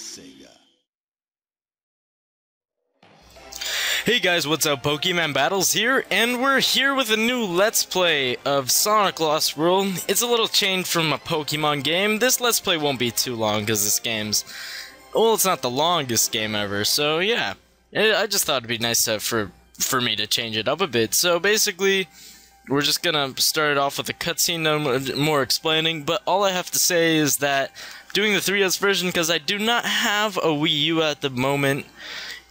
Sega. Hey guys, what's up? Pokemon Battles here, and we're here with a new Let's Play of Sonic Lost World. It's a little change from a Pokemon game. This Let's Play won't be too long, because this game's... Well, it's not the longest game ever, so yeah. I just thought it'd be nice to, for, for me to change it up a bit. So basically, we're just gonna start it off with a cutscene, no more explaining, but all I have to say is that doing the 3DS version, because I do not have a Wii U at the moment,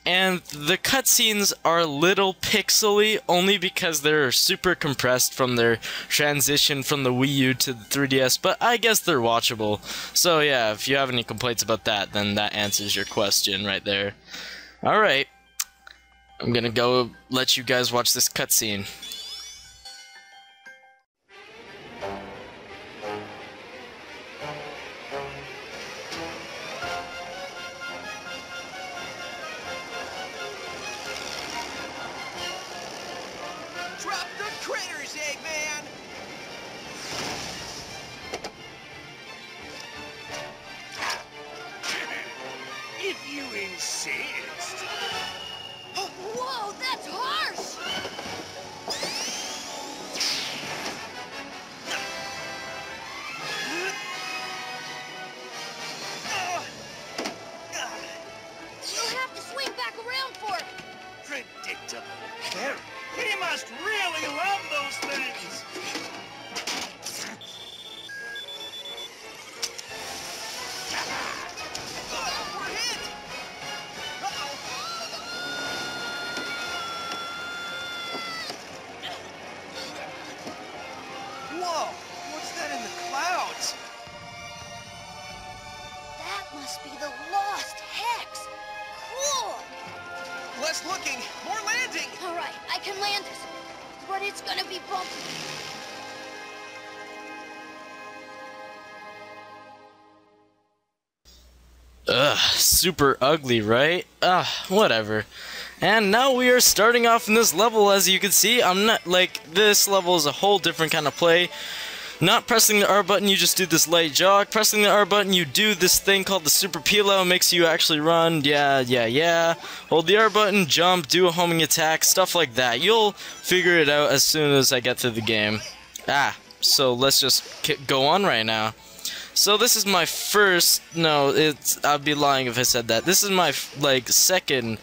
and the cutscenes are a little pixely only because they're super compressed from their transition from the Wii U to the 3DS, but I guess they're watchable. So yeah, if you have any complaints about that, then that answers your question right there. Alright, I'm gonna go let you guys watch this cutscene. Predictable. He must really love those things. I can land but it's gonna be bumpy. Ugh, super ugly, right? Ugh, whatever. And now we are starting off in this level, as you can see. I'm not, like, this level is a whole different kind of play. Not pressing the R button, you just do this light jog. Pressing the R button, you do this thing called the super out, makes you actually run. Yeah, yeah, yeah. Hold the R button, jump, do a homing attack, stuff like that. You'll figure it out as soon as I get through the game. Ah, so let's just go on right now. So this is my first. No, it's. I'd be lying if I said that. This is my like second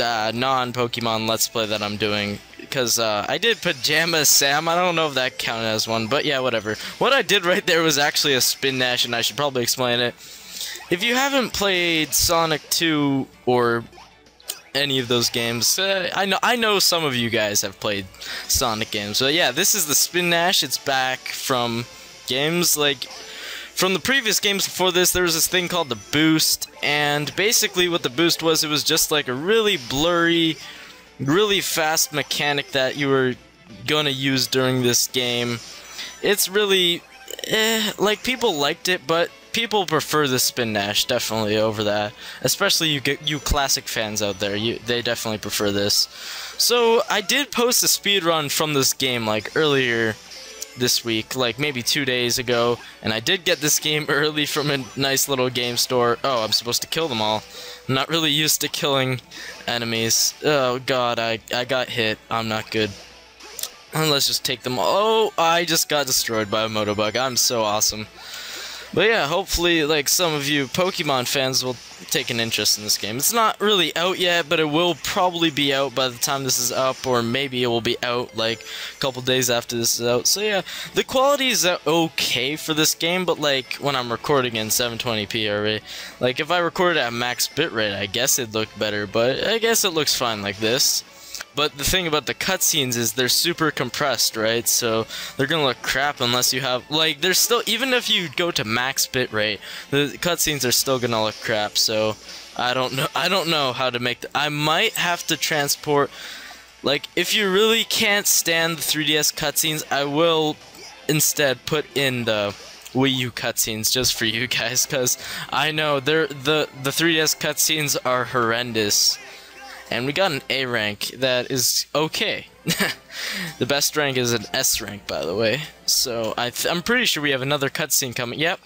uh, non-Pokemon Let's Play that I'm doing because uh, I did Pajama Sam. I don't know if that counted as one, but yeah, whatever. What I did right there was actually a spin dash, and I should probably explain it. If you haven't played Sonic 2 or any of those games, uh, I know I know some of you guys have played Sonic games, but yeah, this is the spin dash. It's back from games like from the previous games before this, there was this thing called the boost, and basically what the boost was, it was just like a really blurry, really fast mechanic that you were gonna use during this game. It's really, eh, like people liked it, but people prefer the spin dash definitely over that. Especially you get you classic fans out there, you they definitely prefer this. So I did post a speed run from this game like earlier this week, like maybe two days ago, and I did get this game early from a nice little game store. Oh, I'm supposed to kill them all. I'm not really used to killing enemies. Oh god, I, I got hit. I'm not good. Let's just take them all. Oh, I just got destroyed by a Motobug. I'm so awesome. But yeah, hopefully, like, some of you Pokemon fans will take an interest in this game. It's not really out yet, but it will probably be out by the time this is up, or maybe it will be out, like, a couple days after this is out. So yeah, the quality is uh, okay for this game, but, like, when I'm recording in 720p already, like, if I recorded at max bitrate, I guess it'd look better, but I guess it looks fine like this. But the thing about the cutscenes is they're super compressed, right? So they're gonna look crap unless you have like there's still even if you go to max bitrate, the cutscenes are still gonna look crap. So I don't know. I don't know how to make. The, I might have to transport. Like if you really can't stand the 3DS cutscenes, I will instead put in the Wii U cutscenes just for you guys, because I know they're the the 3DS cutscenes are horrendous. And we got an A rank that is okay. the best rank is an S rank, by the way. So I th I'm pretty sure we have another cutscene coming. Yep.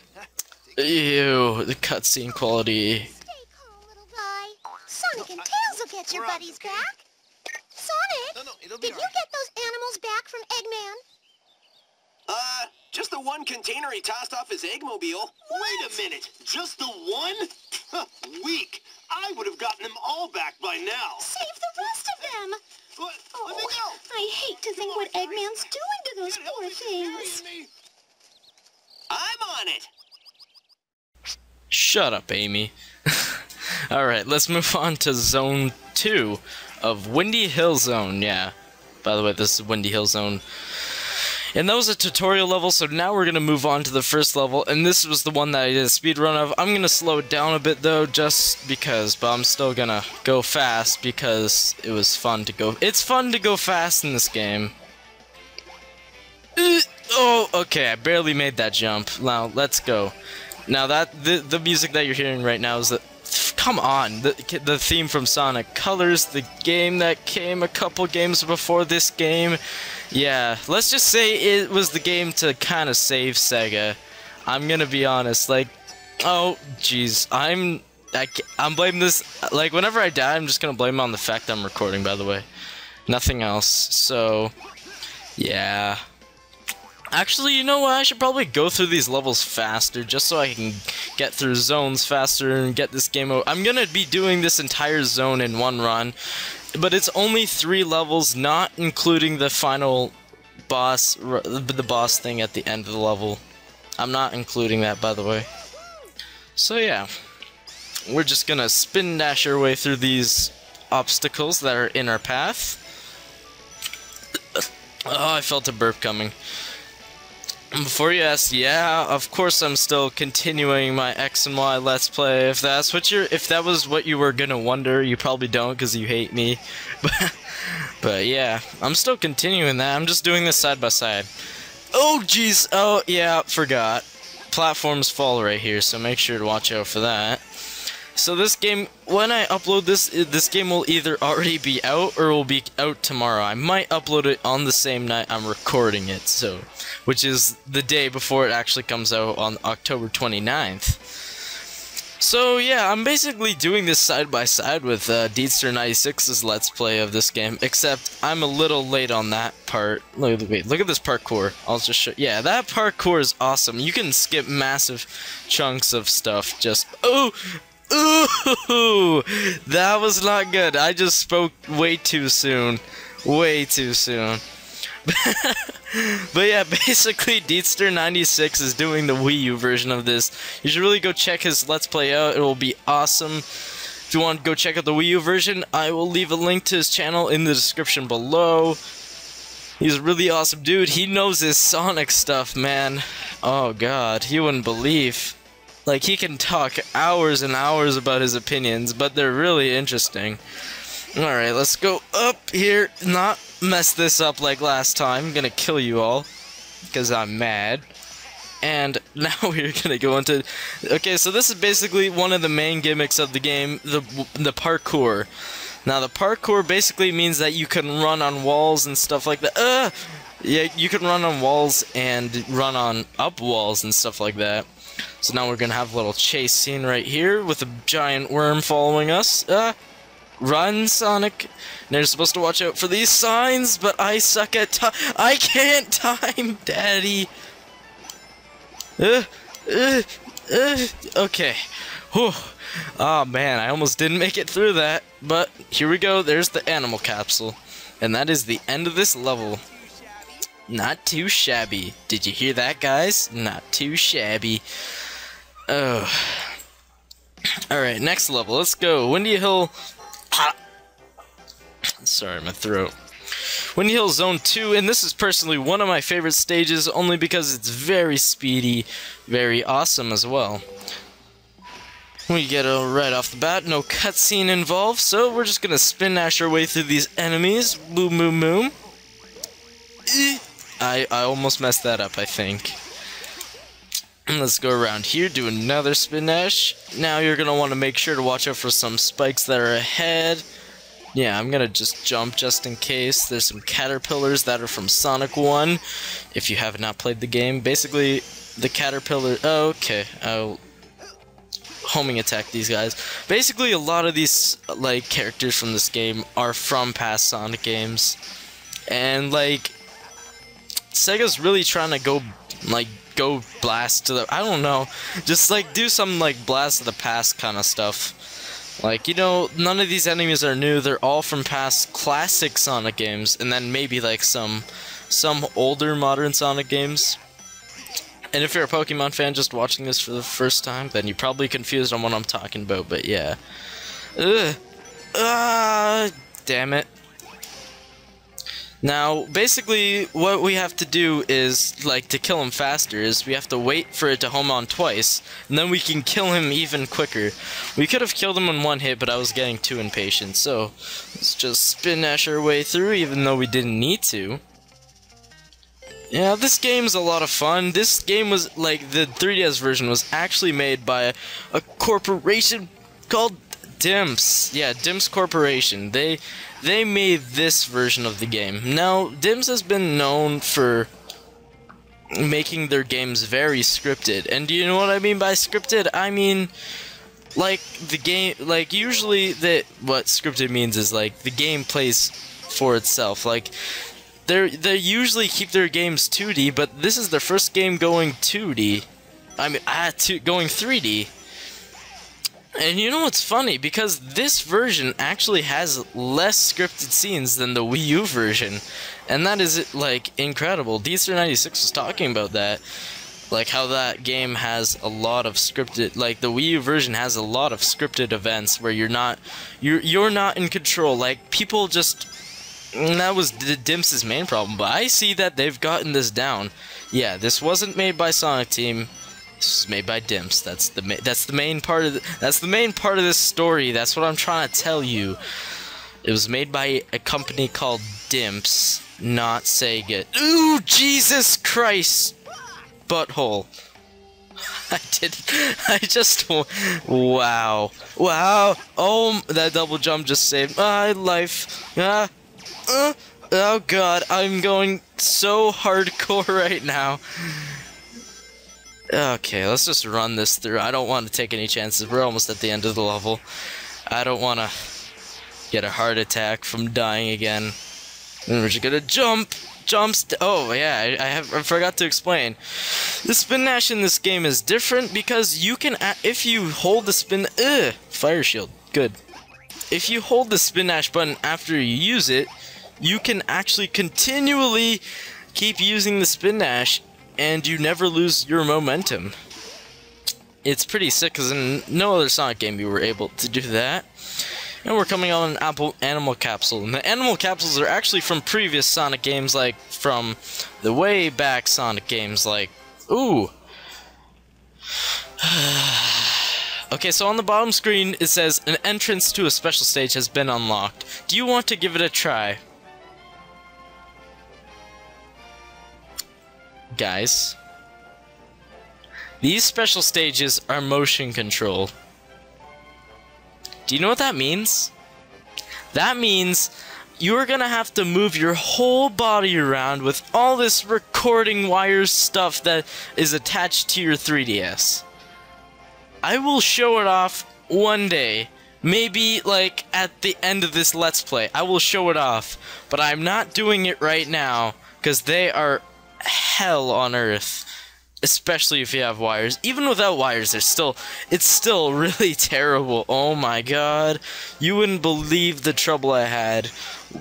Ew, the cutscene quality. Stay calm, little guy. Sonic and Tails will get your buddies back. Sonic, No, no, it'll be did you get those animals back from Eggman? Uh, just the one container he tossed off his eggmobile. Wait a minute. Just the one? Huh, Weak. I would have gotten them all back by now. Save the rest of them. What? Let me Oh, go. I hate to think what Eggman's doing to those poor things. I'm on it. Shut up, Amy. Alright, let's move on to Zone 2 of Windy Hill Zone. Yeah. By the way, this is Windy Hill Zone. And that was a tutorial level, so now we're gonna move on to the first level, and this was the one that I did a speed run of. I'm gonna slow it down a bit though, just because, but I'm still gonna go fast because it was fun to go. It's fun to go fast in this game. Uh, oh, okay, I barely made that jump. Now let's go. Now that the the music that you're hearing right now is the come on the the theme from Sonic Colors, the game that came a couple games before this game. Yeah, let's just say it was the game to kind of save Sega. I'm gonna be honest, like, oh jeez, I'm I, ca- I'm blaming this like whenever I die, I'm just gonna blame on the fact I'm recording. By the way, nothing else. So yeah. Actually, you know what? I should probably go through these levels faster just so I can get through zones faster and get this game over. I'm gonna be doing this entire zone in one run, but it's only three levels, not including the final boss, the boss thing at the end of the level. I'm not including that, by the way. So yeah, we're just gonna spin dash our way through these obstacles that are in our path. Oh, I felt a burp coming. Before you ask, yeah, of course I'm still continuing my X and Y Let's Play. If that's what you're, if that was what you were gonna wonder, you probably don't because you hate me. But, but yeah, I'm still continuing that. I'm just doing this side by side. Oh jeez, oh yeah, forgot. Platforms fall right here, so make sure to watch out for that. So this game, when I upload this, this game will either already be out or will be out tomorrow. I might upload it on the same night I'm recording it, so which is the day before it actually comes out on October 29th. So yeah, I'm basically doing this side by side with uh, Deedster96's Let's Play of this game, except I'm a little late on that part. Look, wait, look at this parkour. I'll just show. Yeah, that parkour is awesome. You can skip massive chunks of stuff. Just oh, ooh, that was not good. I just spoke way too soon, way too soon. But yeah, basically, Deedster96 is doing the Wii U version of this. You should really go check his Let's Play out. It will be awesome. If you want to go check out the Wii U version, I will leave a link to his channel in the description below. He's a really awesome dude. He knows his Sonic stuff, man. Oh god, you wouldn't believe. Like, he can talk hours and hours about his opinions, but they're really interesting. Alright, let's go up here. Not mess this up like last time. I'm gonna kill you all. Because I'm mad. And now we're gonna go into. Okay, so this is basically one of the main gimmicks of the game the, the parkour. Now, the parkour basically means that you can run on walls and stuff like that. Uh, yeah, you can run on walls and run on up walls and stuff like that. So now we're gonna have a little chase scene right here with a giant worm following us. Uh, Run, Sonic. Now you're supposed to watch out for these signs, but I suck at time. I can't time, Daddy. Uh, uh, uh, okay. Whew. Oh man, I almost didn't make it through that. But here we go. There's the animal capsule. And that is the end of this level. Not too shabby. Did you hear that, guys? Not too shabby. Oh. Alright, next level. Let's go. Windy Hill Sorry, my throat. Windy Hill Zone 2, and this is personally one of my favorite stages only because it's very speedy, very awesome as well. We get it right off the bat, no cutscene involved, so we're just gonna spin dash our way through these enemies. Boom, boom, boom. Eh. I, I almost messed that up, I think. Let's go around here, do another spin dash. Now you're gonna want to make sure to watch out for some spikes that are ahead. Yeah, I'm gonna just jump just in case. There's some caterpillars that are from Sonic 1. If you have not played the game, basically, the caterpillar. Oh, okay, I'll homing attack these guys. Basically, a lot of these like characters from this game are from past Sonic games, and like Sega's really trying to go like go blast to the I don't know, just like do some like blast to the past kind of stuff. Like, you know, none of these enemies are new. They're all from past classic Sonic games and then maybe like some some older modern Sonic games. And if you're a Pokemon fan just watching this for the first time, then you're probably confused on what I'm talking about, but yeah. Ugh. Ah, damn it. Now, basically, what we have to do is, like, to kill him faster, is we have to wait for it to home on twice, and then we can kill him even quicker. We could have killed him in one hit, but I was getting too impatient, so let's just spin dash our way through, even though we didn't need to. Yeah, this game's a lot of fun. This game was, like, the 3DS version was actually made by a corporation called Dimps. Yeah, Dimps Corporation. They they made this version of the game. Now, Dimps has been known for making their games very scripted. And do you know what I mean by scripted? I mean like the game like usually that what scripted means is like the game plays for itself. Like they they usually keep their games 2D, but this is their first game going 2D. I mean, ah, two, going 3D. And you know what's funny? Because this version actually has less scripted scenes than the Wii U version. And that is, like, incredible. Deedster96 was talking about that. Like, how that game has a lot of scripted... Like, the Wii U version has a lot of scripted events where you're not... You're, you're not in control. Like, people just... That was the Dimps' main problem. But I see that they've gotten this down. Yeah, this wasn't made by Sonic Team. This was made by Dimps. That's the that's the main part of the, that's the main part of this story. That's what I'm trying to tell you. It was made by a company called Dimps, not Sega. Ooh, Jesus Christ! Butthole. I did. I just. Wow. Wow. Oh, that double jump just saved my life. Ah. Uh, oh god, I'm going so hardcore right now. Okay, let's just run this through. I don't want to take any chances. We're almost at the end of the level. I don't want to get a heart attack from dying again. We're just gonna jump! Jumps! Oh, yeah, I, I, have, I forgot to explain. The spin dash in this game is different because you can, if you hold the spin, ugh, fire shield, good. If you hold the spin dash button after you use it, you can actually continually keep using the spin dash and you never lose your momentum. It's pretty sick because in no other Sonic game you were able to do that. And we're coming on an Apple Animal Capsule. And the Animal Capsules are actually from previous Sonic games, like from the way back Sonic games, like, ooh. okay, so on the bottom screen it says, an entrance to a special stage has been unlocked. Do you want to give it a try? Guys. These special stages are motion control. Do you know what that means? That means you're gonna have to move your whole body around with all this recording wire stuff that is attached to your 3DS. I will show it off one day. Maybe, like, at the end of this Let's Play. I will show it off. But I'm not doing it right now, because they are hell on earth especially if you have wires. Even without wires there's still it's still really terrible. Oh my god. You wouldn't believe the trouble i had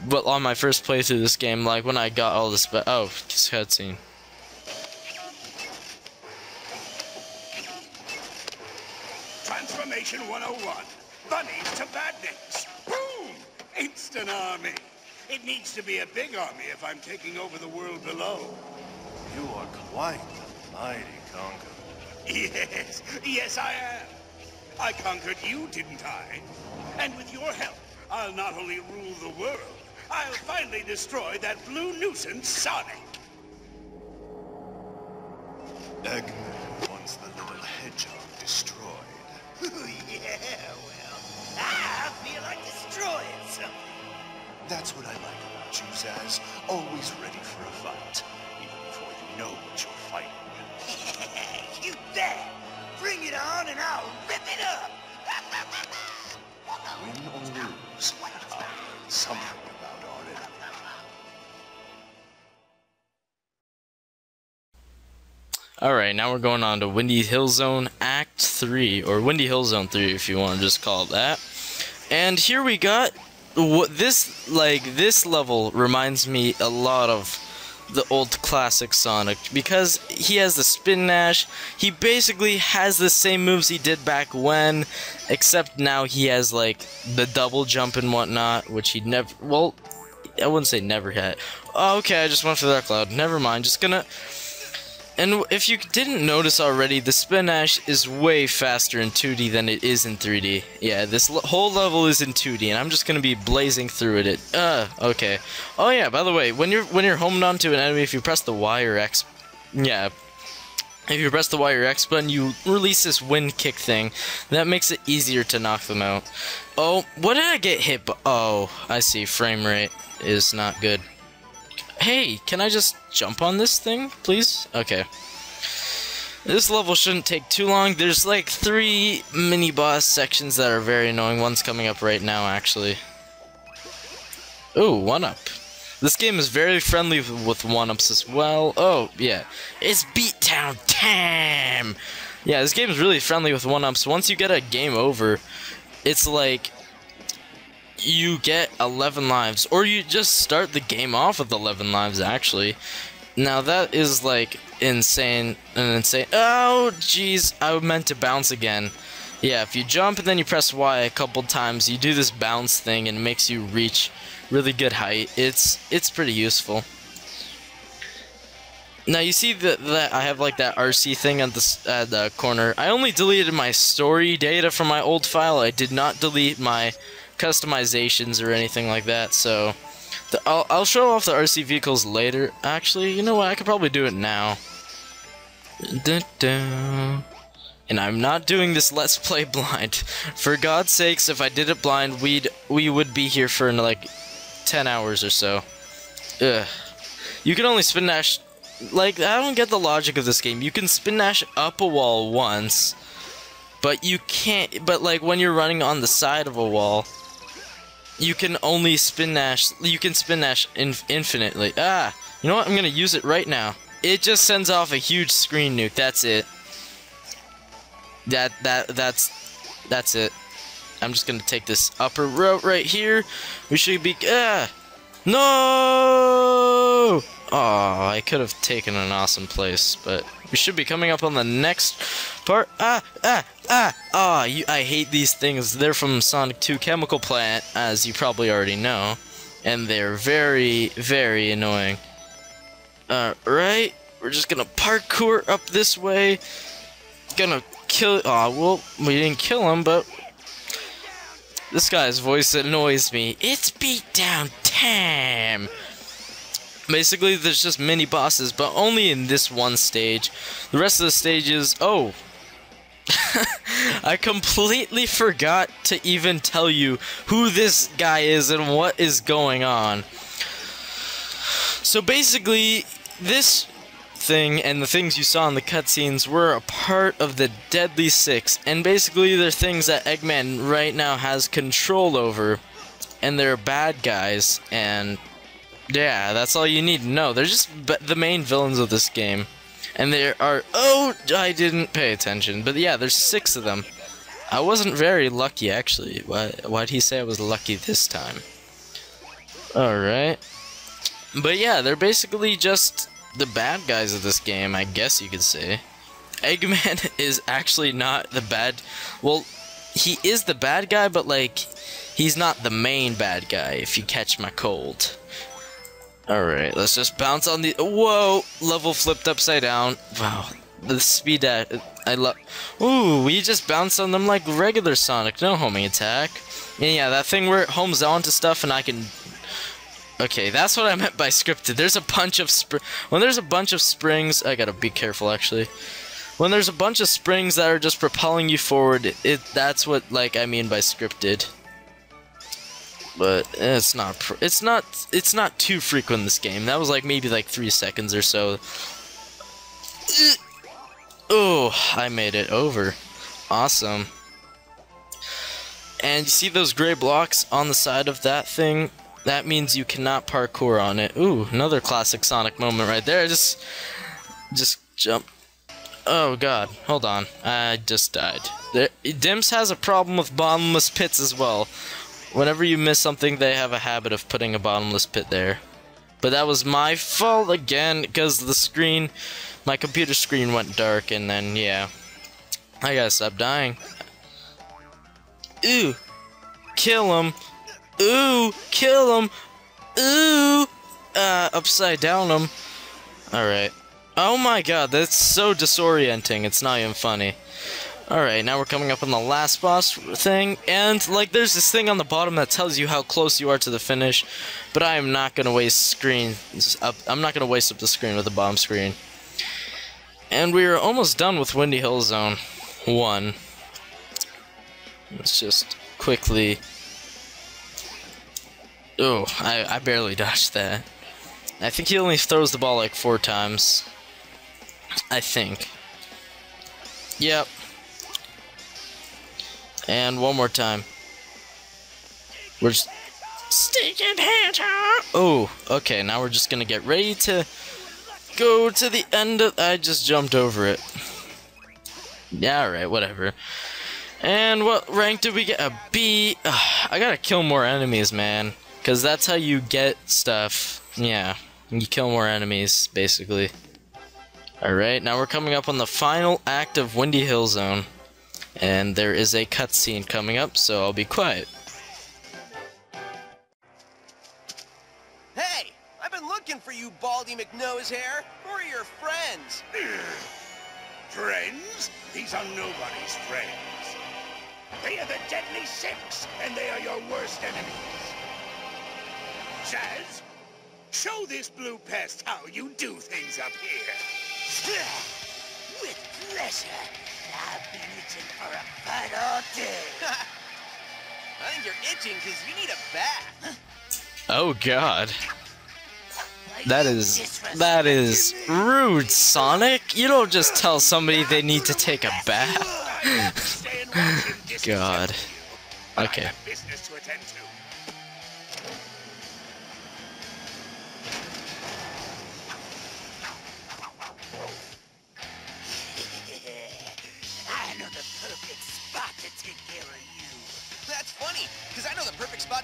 but on my first playthrough this game like when i got all this but oh cutscene. Transformation 101 bunnies to badniks. Boom! Instant army it needs to be a big army if i'm taking over the world below you are quite the mighty conqueror. Yes, yes I am. I conquered you, didn't I? And with your help, I'll not only rule the world, I'll finally destroy that blue nuisance, Sonic. Eggman wants the little hedgehog destroyed. yeah, well, I feel like destroying something. That's what I like about you, Zazz. Always ready for a fight, even before you know what you're fighting. you bet! Bring it on and I'll rip it up! Win or lose, uh, something about our enemy. Alright, now we're going on to Windy Hill Zone Act 3, or Windy Hill Zone 3 if you want to just call it that. And here we got this like this level reminds me a lot of the old classic Sonic because he has the spin dash. He basically has the same moves he did back when, except now he has like the double jump and whatnot, which he never. Well, I wouldn't say never had. Oh, okay, I just went for that cloud. Never mind. Just gonna and if you didn't notice already, the Spin Dash is way faster in 2D than it is in 3D. Yeah, this whole level is in 2D, and I'm just gonna be blazing through it. It, uh, okay. Oh yeah, by the way, when you're when you're homed onto an enemy, if you press the Y or X, yeah, if you press the Y or X button, you release this wind kick thing. That makes it easier to knock them out. Oh, what did I get hit? Oh, I see. Frame rate is not good. Hey, can I just jump on this thing, please? Okay. This level shouldn't take too long. There's like three mini-boss sections that are very annoying. One's coming up right now, actually. Ooh, one-up. This game is very friendly with one-ups as well. Oh, yeah. It's beatdown time! Yeah, this game is really friendly with one-ups. Once you get a game over, it's like you get 11 lives, or you just start the game off with 11 lives, actually. Now that is like insane, and insane. Oh, jeez, I meant to bounce again. Yeah, if you jump and then you press Y a couple times, you do this bounce thing and it makes you reach really good height. It's it's pretty useful. Now you see that that I have like that RC thing at the at the corner. I only deleted my story data from my old file. I did not delete my customizations or anything like that, so... The, I'll, I'll show off the RC vehicles later. Actually, you know what? I could probably do it now. Dun -dun. And I'm not doing this Let's Play blind. For God's sakes, if I did it blind, we'd we would be here for like 10 hours or so. Ugh. You can only spin dash... Like, I don't get the logic of this game. You can spin dash up a wall once, but you can't... But, like, when you're running on the side of a wall, you can only spin dash. You can spin dash in infinitely. Ah, you know what? I'm gonna use it right now. It just sends off a huge screen nuke. That's it. That that that's that's it. I'm just gonna take this upper route right here. We should be ah no. Oh, I could have taken an awesome place, but we should be coming up on the next part. Ah, ah, ah, ah, you, I hate these things. They're from Sonic 2 Chemical Plant, as you probably already know. And they're very, very annoying. Alright, we're just gonna parkour up this way. Gonna kill, oh, well, we didn't kill him, but this guy's voice annoys me. It's beatdown time! Basically, there's just mini bosses, but only in this one stage. The rest of the stages, oh. I completely forgot to even tell you who this guy is and what is going on. So basically, this thing and the things you saw in the cutscenes were a part of the Deadly Six, and basically they're things that Eggman right now has control over, and they're bad guys, and yeah, that's all you need to know. They're just the main villains of this game. And there are... Oh, I didn't pay attention. But yeah, there's six of them. I wasn't very lucky, actually. Why, why'd he say I was lucky this time? Alright. But yeah, they're basically just the bad guys of this game, I guess you could say. Eggman is actually not the bad... Well, he is the bad guy, but like, he's not the main bad guy, if you catch my cold. Alright, let's just bounce on the- Whoa! Level flipped upside down. Wow. The speed that I love- Ooh, we just bounce on them like regular Sonic, no homing attack. And yeah, that thing where it homes onto stuff and I can... Okay, that's what I meant by scripted. There's a bunch of spr- When there's a bunch of springs- I gotta be careful actually. When there's a bunch of springs that are just propelling you forward, it that's what like I mean by scripted but eh, it's not it's not it's not too frequent in this game. That was like maybe like three seconds or so. Oh, I made it over. Awesome. And you see those gray blocks on the side of that thing? That means you cannot parkour on it. Ooh, another classic Sonic moment right there. Just, just jump. Oh god, hold on. I just died. There, Dimps has a problem with bottomless pits as well. Whenever you miss something, they have a habit of putting a bottomless pit there. But that was my fault again, because the screen, my computer screen went dark, and then, yeah. I gotta stop dying. Ooh. Kill him. Ooh. Kill him. Ooh. Uh, upside down him. Alright. Oh my god, that's so disorienting, it's not even funny. Alright, now we're coming up on the last boss thing, and, like, there's this thing on the bottom that tells you how close you are to the finish, but I am not gonna waste screen up, I'm not gonna waste up the screen with a bomb screen. And we are almost done with Windy Hill Zone 1. Let's just quickly... Oh, I, I barely dodged that. I think he only throws the ball like four times. I think. Yep. And one more time. We're just... Stinking! Oh, okay, now we're just gonna get ready to go to the end of... I just jumped over it. Yeah, alright, whatever. And what rank did we get? A B. Ugh, I gotta kill more enemies, man. Because that's how you get stuff. Yeah, you kill more enemies, basically. Alright, now we're coming up on the final act of Windy Hill Zone. And there is a cutscene coming up, so I'll be quiet. Hey, I've been looking for you, Baldy McNosehair. Who are your friends? Friends? These are nobody's friends. They are the Deadly Six, and they are your worst enemies. Zazz, show this blue pest how you do things up here. With pleasure. I've been itching for a fight all day. I think you're itching because you need a bath. Oh god. That is that is rude, Sonic. You don't just tell somebody they need to take a bath. Stay and watch him disrespect God. you, but I Okay.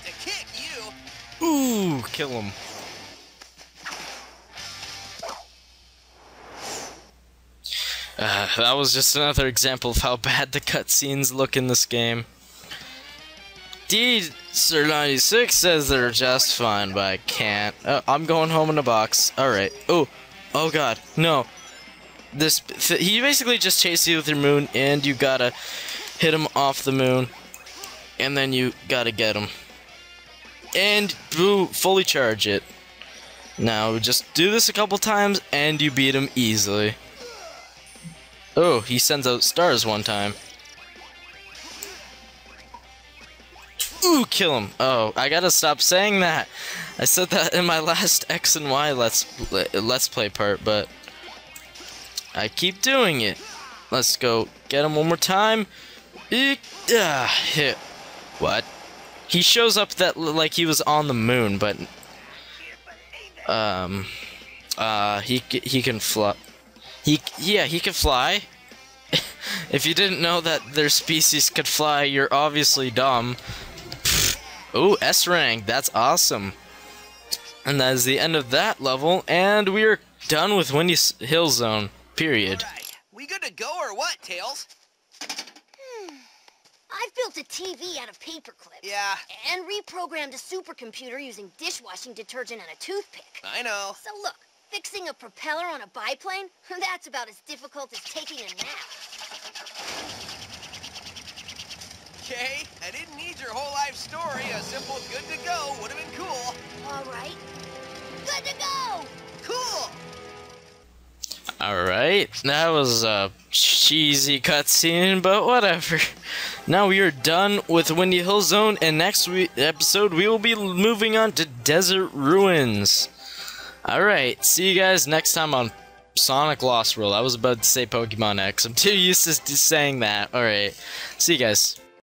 To kick you. Ooh, kill him. Uh, that was just another example of how bad the cutscenes look in this game. D Sir 96 says they're just fine, but I can't. Uh, I'm going home in a box. Alright. Oh, oh god, no. This th he basically just chases you with your moon, and you gotta hit him off the moon, and then you gotta get him. And boo, fully charge it. Now just do this a couple times, and you beat him easily. Oh, he sends out stars one time. Ooh, kill him. Oh, I gotta stop saying that. I said that in my last X and Y let's let's play part, but I keep doing it. Let's go get him one more time. Eek, ah, hit. What? He shows up that like he was on the moon, but um, uh, he he can fly. He yeah, he can fly. if you didn't know that their species could fly, you're obviously dumb. Oh, S rank, that's awesome. And that is the end of that level, and we are done with Windy Hill Zone. Period. Right. We good to go or what, Tails? Built a TV out of paper clips. Yeah, And reprogrammed a supercomputer using dishwashing detergent and a toothpick. I know. So look, fixing a propeller on a biplane, that's about as difficult as taking a nap. Okay, I didn't need your whole life story. A simple good to go would have been cool. All right. Good to go! Cool! Alright, that was a cheesy cutscene, but whatever. Now we are done with Windy Hill Zone, and next we- episode we will be moving on to Desert Ruins. Alright, see you guys next time on Sonic Lost World. I was about to say Pokemon X. I'm too used to saying that. Alright, see you guys.